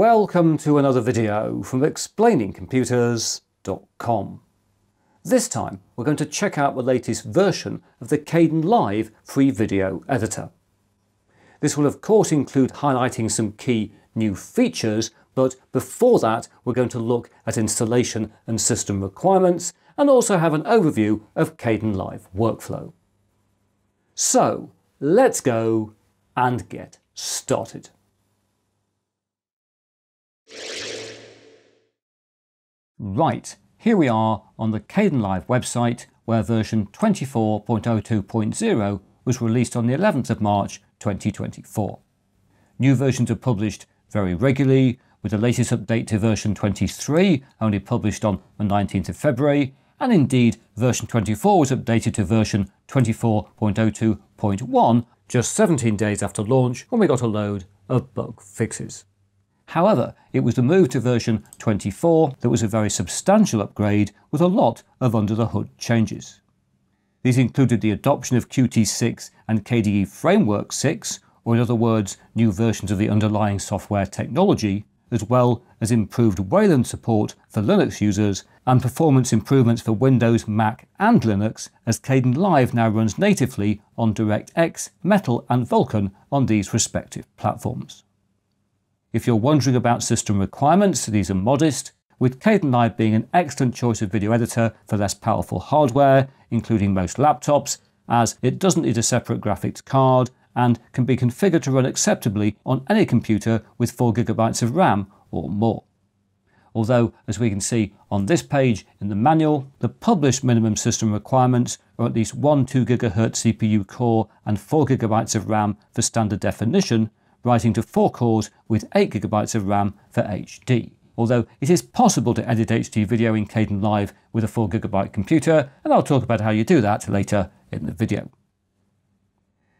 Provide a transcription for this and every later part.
Welcome to another video from explainingcomputers.com. This time we're going to check out the latest version of the Caden Kdenlive free video editor. This will of course include highlighting some key new features, but before that we're going to look at installation and system requirements and also have an overview of Caden Kdenlive workflow. So let's go and get started. Right, here we are on the Kdenlive website where version 24.02.0 was released on the 11th of March 2024. New versions are published very regularly, with the latest update to version 23 only published on the 19th of February, and indeed version 24 was updated to version 24.02.1 just 17 days after launch when we got a load of bug fixes. However, it was the move to version 24 that was a very substantial upgrade with a lot of under the hood changes. These included the adoption of Qt6 and KDE Framework 6, or in other words, new versions of the underlying software technology, as well as improved Wayland support for Linux users and performance improvements for Windows, Mac and Linux as Kdenlive now runs natively on DirectX, Metal and Vulkan on these respective platforms. If you're wondering about system requirements, these are modest, with Kdenlive being an excellent choice of video editor for less powerful hardware, including most laptops, as it doesn't need a separate graphics card and can be configured to run acceptably on any computer with 4GB of RAM or more. Although, as we can see on this page in the manual, the published minimum system requirements are at least one 2GHz CPU core and 4GB of RAM for standard definition, rising to 4 cores with 8GB of RAM for HD. Although it is possible to edit HD video in Kdenlive with a 4GB computer, and I'll talk about how you do that later in the video.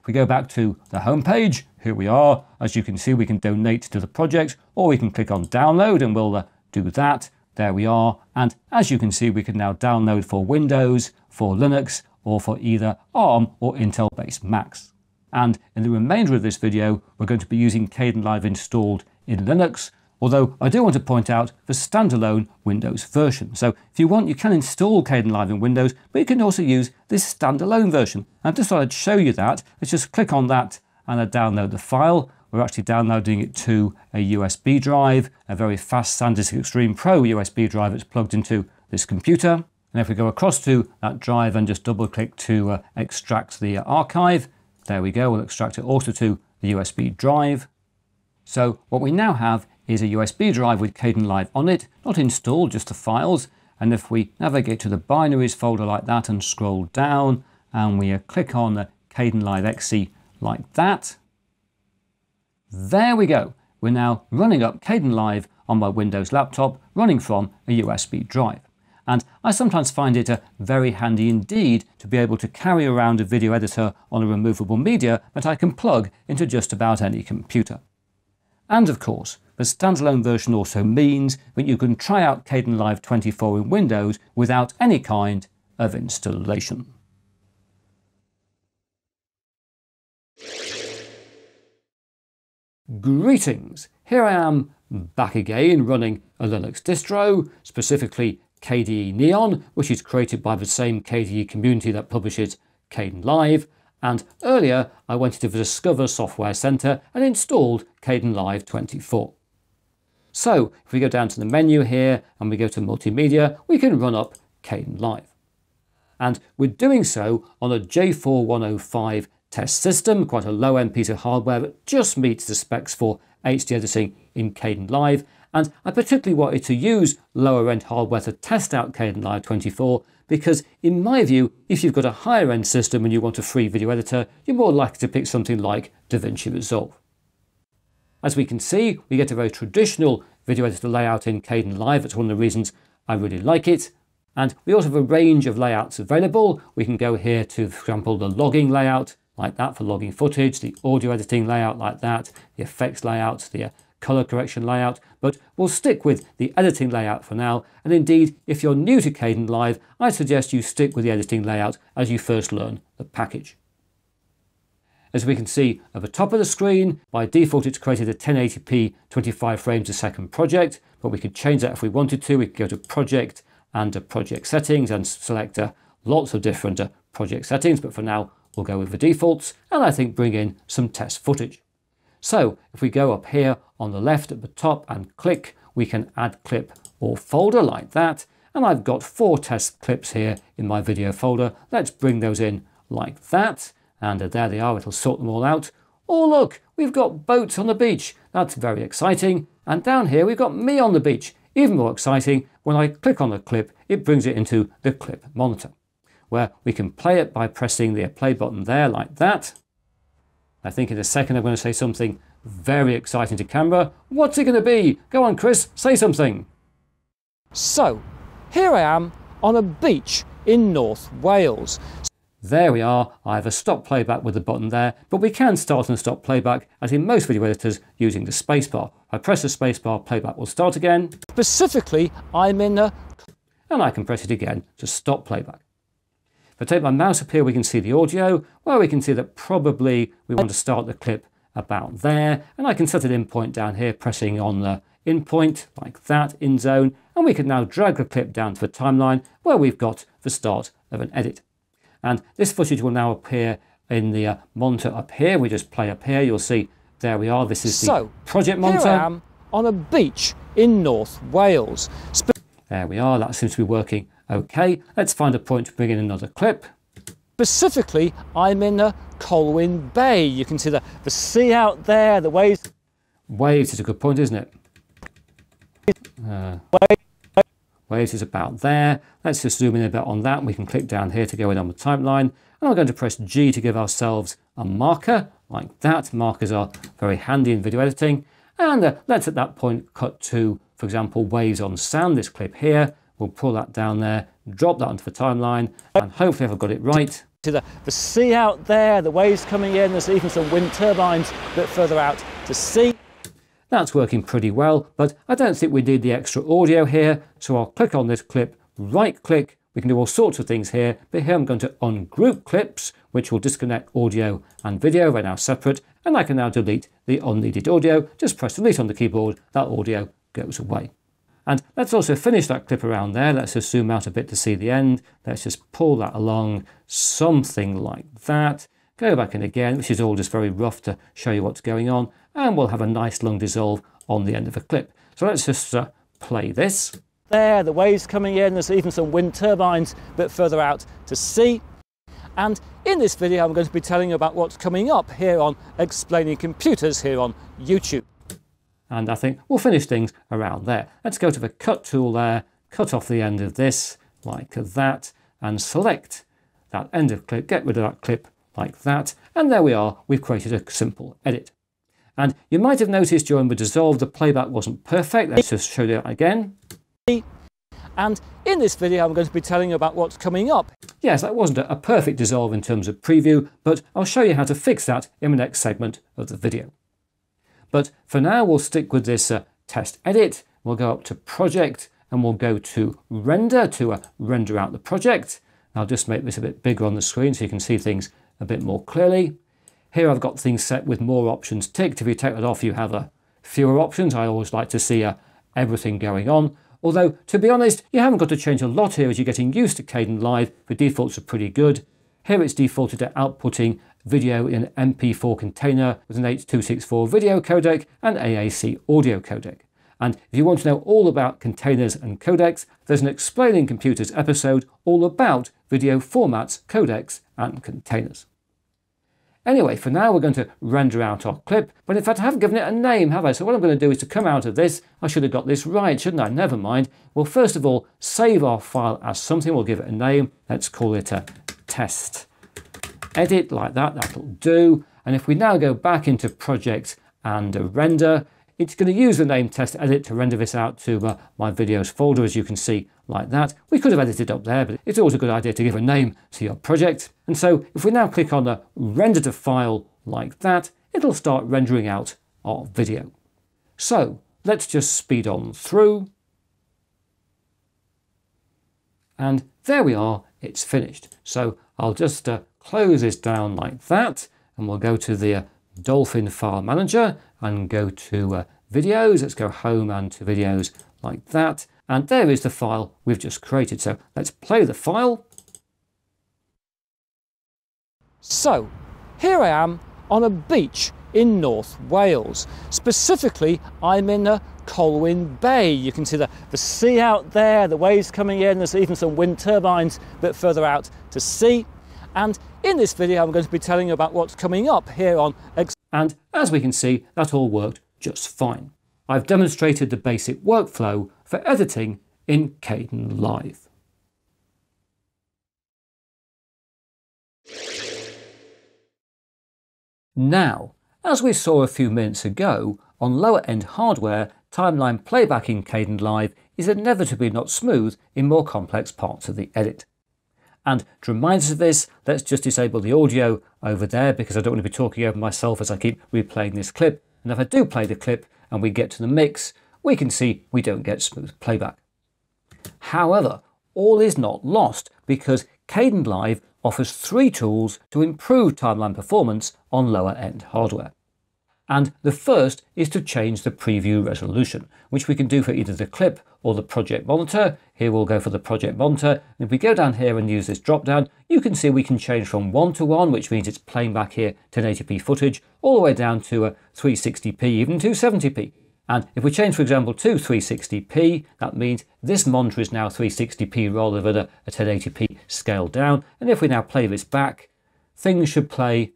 If we go back to the home page, here we are. As you can see, we can donate to the project, or we can click on download and we'll uh, do that. There we are. And as you can see, we can now download for Windows, for Linux, or for either ARM or Intel-based Macs. And in the remainder of this video, we're going to be using Kdenlive installed in Linux, although I do want to point out the standalone Windows version. So if you want, you can install Kdenlive in Windows, but you can also use this standalone version. And I just thought I'd show you that. Let's just click on that and I download the file. We're actually downloading it to a USB drive, a very fast SanDisk Extreme Pro USB drive that's plugged into this computer. And if we go across to that drive and just double click to uh, extract the archive, there we go, we'll extract it also to the USB drive. So what we now have is a USB drive with Kdenlive on it, not installed, just the files. And if we navigate to the binaries folder like that and scroll down, and we click on the Kdenlive XE like that, there we go. We're now running up Kdenlive on my Windows laptop, running from a USB drive and I sometimes find it a very handy indeed to be able to carry around a video editor on a removable media that I can plug into just about any computer. And of course, the standalone version also means that you can try out Kdenlive 24 in Windows without any kind of installation. Greetings! Here I am back again running a Linux distro, specifically KDE Neon, which is created by the same KDE community that publishes Kdenlive, and earlier I went into the Discover Software Center and installed Kdenlive 24. So if we go down to the menu here and we go to Multimedia, we can run up Kdenlive. And we're doing so on a J4105 test system, quite a low-end piece of hardware that just meets the specs for HD editing in Kdenlive, and I particularly wanted to use lower end hardware to test out Kdenlive 24 because in my view, if you've got a higher end system and you want a free video editor, you're more likely to pick something like DaVinci Resolve. As we can see, we get a very traditional video editor layout in Kdenlive. That's one of the reasons I really like it. And we also have a range of layouts available. We can go here to, for example, the logging layout, like that for logging footage, the audio editing layout like that, the effects layout, the color correction layout, but we'll stick with the editing layout for now. And indeed, if you're new to Kdenlive, I suggest you stick with the editing layout as you first learn the package. As we can see at the top of the screen, by default it's created a 1080p 25 frames a second project, but we could change that if we wanted to. We could go to project and project settings and select uh, lots of different uh, project settings, but for now we'll go with the defaults and I think bring in some test footage. So if we go up here on the left at the top and click, we can add clip or folder like that. And I've got four test clips here in my video folder. Let's bring those in like that. And uh, there they are, it'll sort them all out. Oh look, we've got boats on the beach. That's very exciting. And down here we've got me on the beach. Even more exciting, when I click on the clip, it brings it into the clip monitor, where we can play it by pressing the play button there like that. I think in a second I'm going to say something very exciting to camera. What's it going to be? Go on, Chris, say something. So, here I am on a beach in North Wales. There we are, I have a stop playback with the button there, but we can start and stop playback as in most video editors using the spacebar. I press the spacebar, playback will start again. Specifically, I'm in a... And I can press it again to stop playback. I take my mouse up here, we can see the audio, Well, we can see that probably we want to start the clip about there, and I can set an in point down here, pressing on the in point like that, in zone, and we can now drag the clip down to the timeline where we've got the start of an edit. And this footage will now appear in the uh, monitor up here. We just play up here. You'll see there we are. This is the so, project monitor. Here I am on a beach in North Wales. Sp there we are. That seems to be working okay. Let's find a point to bring in another clip. Specifically, I'm in a Colwyn Bay. You can see the, the sea out there, the waves. Waves is a good point, isn't it? Uh, Waves is about there. Let's just zoom in a bit on that. We can click down here to go in on the timeline. And I'm going to press G to give ourselves a marker like that. Markers are very handy in video editing. And uh, let's at that point cut to, for example, waves on sound, this clip here. We'll pull that down there, drop that onto the timeline, and hopefully I've got it right. To the, the sea out there, the waves coming in, there's even some wind turbines a bit further out to sea. That's working pretty well, but I don't think we need the extra audio here, so I'll click on this clip, right click, we can do all sorts of things here, but here I'm going to ungroup clips, which will disconnect audio and video, they're now separate, and I can now delete the unneeded audio. Just press delete on the keyboard, that audio goes away. And let's also finish that clip around there. Let's just zoom out a bit to see the end. Let's just pull that along, something like that. Go back in again, which is all just very rough to show you what's going on and we'll have a nice long dissolve on the end of the clip. So let's just uh, play this. There, the waves coming in, there's even some wind turbines a bit further out to sea. And in this video, I'm going to be telling you about what's coming up here on Explaining Computers here on YouTube. And I think we'll finish things around there. Let's go to the cut tool there, cut off the end of this like that, and select that end of clip, get rid of that clip like that. And there we are, we've created a simple edit. And you might have noticed during the dissolve the playback wasn't perfect. Let's just show that again. And in this video, I'm going to be telling you about what's coming up. Yes, that wasn't a perfect dissolve in terms of preview, but I'll show you how to fix that in the next segment of the video. But for now, we'll stick with this uh, test edit. We'll go up to project and we'll go to render to uh, render out the project. I'll just make this a bit bigger on the screen so you can see things a bit more clearly. Here I've got things set with more options ticked. If you take that off, you have a fewer options. I always like to see uh, everything going on. Although, to be honest, you haven't got to change a lot here as you're getting used to Kdenlive. The defaults are pretty good. Here it's defaulted to outputting video in MP4 container with an H.264 video codec and AAC audio codec. And if you want to know all about containers and codecs, there's an Explaining Computers episode all about video formats, codecs and containers. Anyway, for now we're going to render out our clip, but in fact I haven't given it a name, have I? So what I'm going to do is to come out of this, I should have got this right, shouldn't I? Never mind. We'll first of all save our file as something, we'll give it a name, let's call it a test edit, like that, that'll do. And if we now go back into project and render, it's going to use the name test edit to render this out to uh, my videos folder, as you can see like that. We could have edited up there, but it's always a good idea to give a name to your project. And so if we now click on the render to file like that, it'll start rendering out our video. So let's just speed on through. And there we are, it's finished. So I'll just uh, close this down like that. and we'll go to the uh, Dolphin file manager and go to uh, videos. Let's go home and to videos like that. And there is the file we've just created. So let's play the file. So here I am on a beach in North Wales. Specifically, I'm in a Colwyn Bay. You can see the, the sea out there, the waves coming in, there's even some wind turbines a bit further out to sea. And in this video, I'm going to be telling you about what's coming up here on Ex And as we can see, that all worked just fine. I've demonstrated the basic workflow for editing in Kdenlive. Now, as we saw a few minutes ago, on lower end hardware, timeline playback in Kdenlive is inevitably not smooth in more complex parts of the edit. And to remind us of this, let's just disable the audio over there because I don't want to be talking over myself as I keep replaying this clip. And if I do play the clip and we get to the mix, we can see we don't get smooth playback. However, all is not lost because Kdenlive offers three tools to improve timeline performance on lower end hardware. And the first is to change the preview resolution, which we can do for either the clip or the project monitor. Here we'll go for the project monitor. And if we go down here and use this drop down, you can see we can change from 1 to 1, which means it's playing back here 1080p footage, all the way down to a 360p, even 270p. And if we change, for example, to 360p, that means this monitor is now 360p rather than a, a 1080p scaled down. And if we now play this back, things should play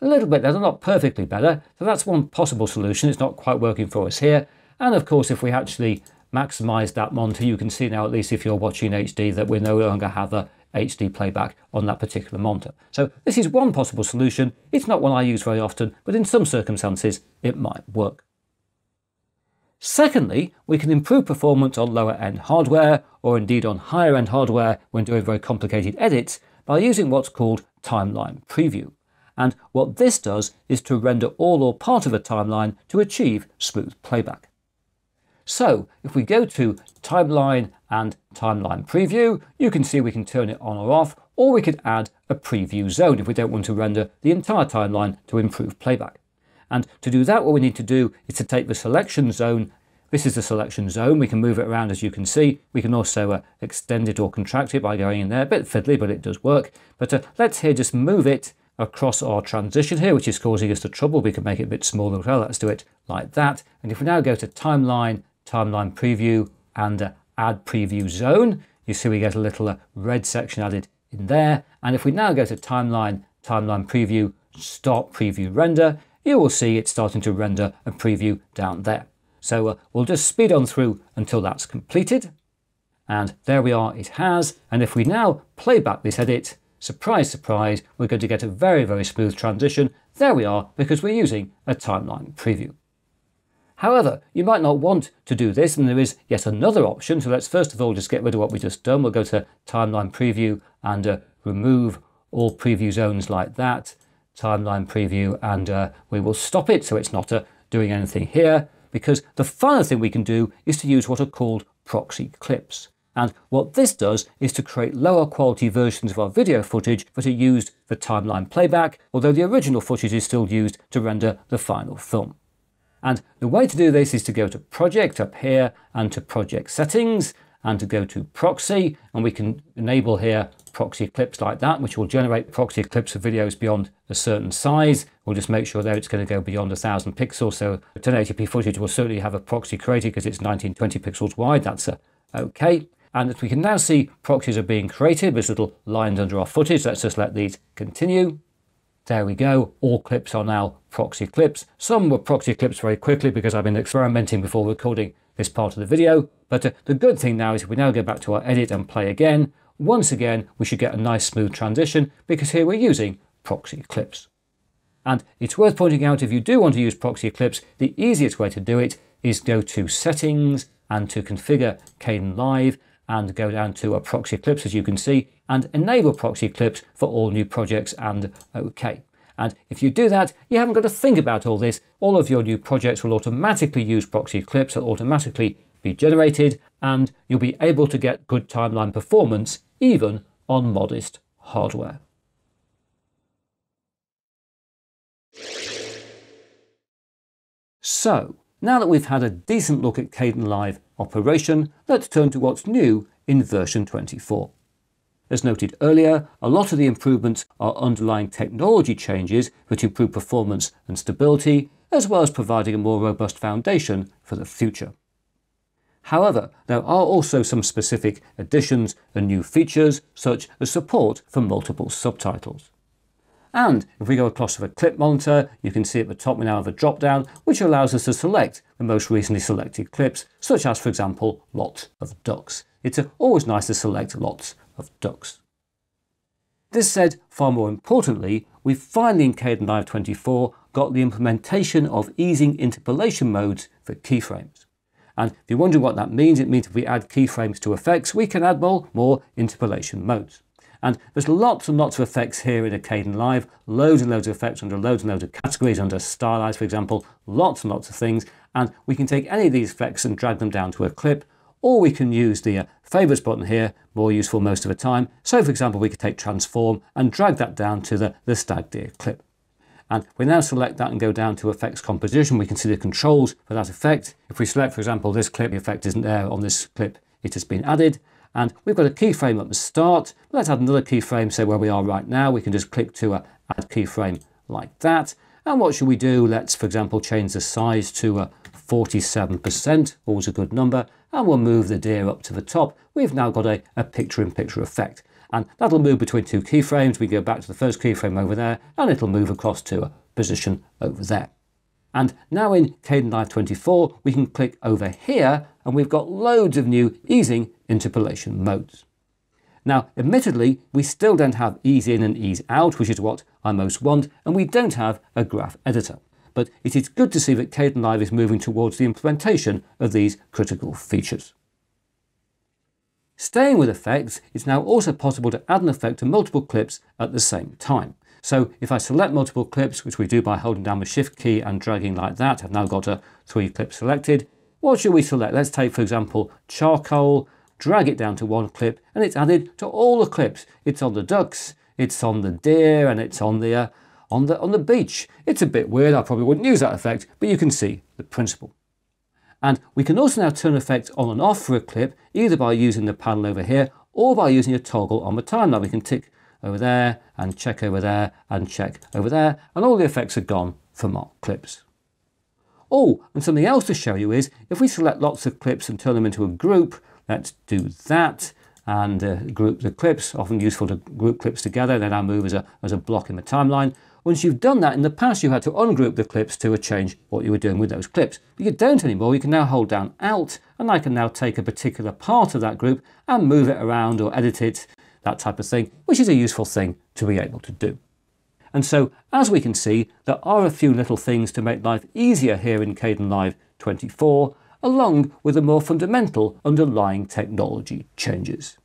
a little bit better, not perfectly better. So that's one possible solution. It's not quite working for us here. And of course, if we actually maximize that monitor, you can see now, at least if you're watching HD, that we no longer have a HD playback on that particular monitor. So this is one possible solution. It's not one I use very often, but in some circumstances, it might work. Secondly, we can improve performance on lower end hardware, or indeed on higher end hardware when doing very complicated edits, by using what's called timeline preview. And what this does is to render all or part of a timeline to achieve smooth playback. So if we go to timeline and timeline preview, you can see we can turn it on or off, or we could add a preview zone if we don't want to render the entire timeline to improve playback. And to do that, what we need to do is to take the selection zone. This is the selection zone. We can move it around as you can see. We can also uh, extend it or contract it by going in there. A bit fiddly, but it does work. But uh, let's here just move it across our transition here, which is causing us the trouble. We can make it a bit smaller as well. Let's do it like that. And if we now go to timeline, timeline preview, and uh, add preview zone, you see we get a little uh, red section added in there. And if we now go to timeline, timeline preview, start preview render, you will see it starting to render a preview down there. So uh, we'll just speed on through until that's completed. And there we are, it has. And if we now play back this edit, surprise, surprise, we're going to get a very, very smooth transition. There we are, because we're using a timeline preview. However, you might not want to do this, and there is yet another option. So let's first of all just get rid of what we just done. We'll go to timeline preview and uh, remove all preview zones like that, timeline preview, and uh, we will stop it so it's not uh, doing anything here. Because the final thing we can do is to use what are called proxy clips. And what this does is to create lower quality versions of our video footage that are used for timeline playback, although the original footage is still used to render the final film. And the way to do this is to go to Project up here and to Project Settings and to go to Proxy and we can enable here proxy clips like that which will generate proxy clips of videos beyond a certain size. We'll just make sure that it's going to go beyond 1000 pixels so 1080p footage will certainly have a proxy created because it's 1920 pixels wide. That's uh, okay. And as we can now see proxies are being created. There's little lines under our footage. Let's just let these continue. There we go. All clips are now proxy clips. Some were proxy clips very quickly because I've been experimenting before recording this part of the video. But uh, the good thing now is if we now go back to our edit and play again, once again, we should get a nice smooth transition because here we're using proxy clips. And it's worth pointing out if you do want to use proxy clips, the easiest way to do it is go to settings and to configure Kdenlive and go down to a proxy clips as you can see and enable proxy clips for all new projects and OK. And if you do that, you haven't got to think about all this. All of your new projects will automatically use proxy clips, will automatically be generated, and you'll be able to get good timeline performance even on modest hardware. So, now that we've had a decent look at Caden Kdenlive operation, let's turn to what's new in version 24. As noted earlier, a lot of the improvements are underlying technology changes which improve performance and stability, as well as providing a more robust foundation for the future. However, there are also some specific additions and new features, such as support for multiple subtitles. And if we go across to the clip monitor, you can see at the top we now have a drop down, which allows us to select the most recently selected clips, such as, for example, lots of ducks. It's always nice to select lots of ducks. This said, far more importantly, we've finally in Kdenlive 24 got the implementation of easing interpolation modes for keyframes. And if you're wondering what that means, it means if we add keyframes to effects, we can add more, more interpolation modes. And there's lots and lots of effects here in Kdenlive, loads and loads of effects under loads and loads of categories, under stylize, for example, lots and lots of things. And we can take any of these effects and drag them down to a clip, or we can use the uh, favorites button here, more useful most of the time. So for example, we could take transform and drag that down to the, the stag deer clip. And we now select that and go down to effects composition. We can see the controls for that effect. If we select, for example, this clip, the effect isn't there on this clip, it has been added. And we've got a keyframe at the start. Let's add another keyframe, say where we are right now. We can just click to uh, add keyframe like that. And what should we do? Let's, for example, change the size to uh, 47%, always a good number. And we'll move the deer up to the top. We've now got a, a picture-in-picture -picture effect and that'll move between two keyframes. We go back to the first keyframe over there and it'll move across to a position over there. And now in Kdenlive 24, we can click over here and we've got loads of new easing interpolation modes. Now, admittedly, we still don't have ease in and ease out, which is what I most want, and we don't have a graph editor. But it is good to see that Kdenlive is moving towards the implementation of these critical features. Staying with effects, it's now also possible to add an effect to multiple clips at the same time. So if I select multiple clips, which we do by holding down the shift key and dragging like that, I've now got a three clips selected. What should we select? Let's take, for example, charcoal, drag it down to one clip, and it's added to all the clips. It's on the ducks, it's on the deer, and it's on the, uh, on the, on the beach. It's a bit weird, I probably wouldn't use that effect, but you can see the principle. And we can also now turn effects on and off for a clip, either by using the panel over here or by using a toggle on the timeline. We can tick over there and check over there and check over there, and all the effects are gone for our clips. Oh, and something else to show you is if we select lots of clips and turn them into a group, let's do that and uh, group the clips, often useful to group clips together, they now move as a, as a block in the timeline. Once you've done that, in the past you had to ungroup the clips to change what you were doing with those clips. But you don't anymore, you can now hold down Alt, and I can now take a particular part of that group and move it around or edit it, that type of thing, which is a useful thing to be able to do. And so, as we can see, there are a few little things to make life easier here in Kdenlive 24, along with the more fundamental underlying technology changes.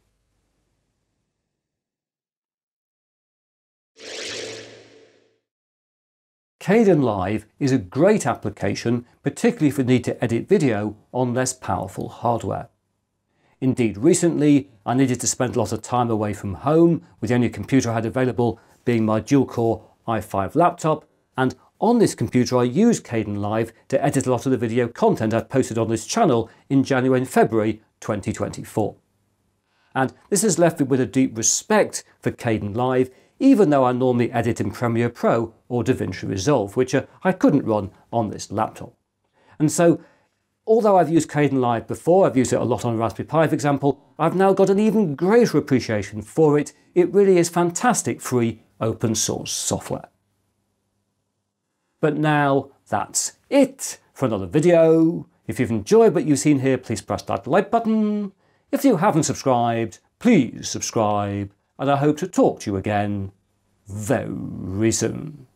Kdenlive is a great application, particularly if you need to edit video on less powerful hardware. Indeed, recently I needed to spend a lot of time away from home, with the only computer I had available being my dual-core i5 laptop, and on this computer I used Kdenlive to edit a lot of the video content I've posted on this channel in January and February 2024. And this has left me with a deep respect for Kdenlive even though I normally edit in Premiere Pro or DaVinci Resolve, which uh, I couldn't run on this laptop. And so, although I've used Kdenlive before, I've used it a lot on Raspberry Pi for example, I've now got an even greater appreciation for it. It really is fantastic free open source software. But now that's it for another video. If you've enjoyed what you've seen here, please press that like button. If you haven't subscribed, please subscribe and I hope to talk to you again very soon.